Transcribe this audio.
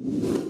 you